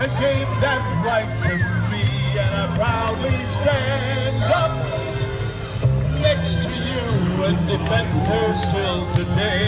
and gave that right to me, and I proudly stand up next to you and defend her still today.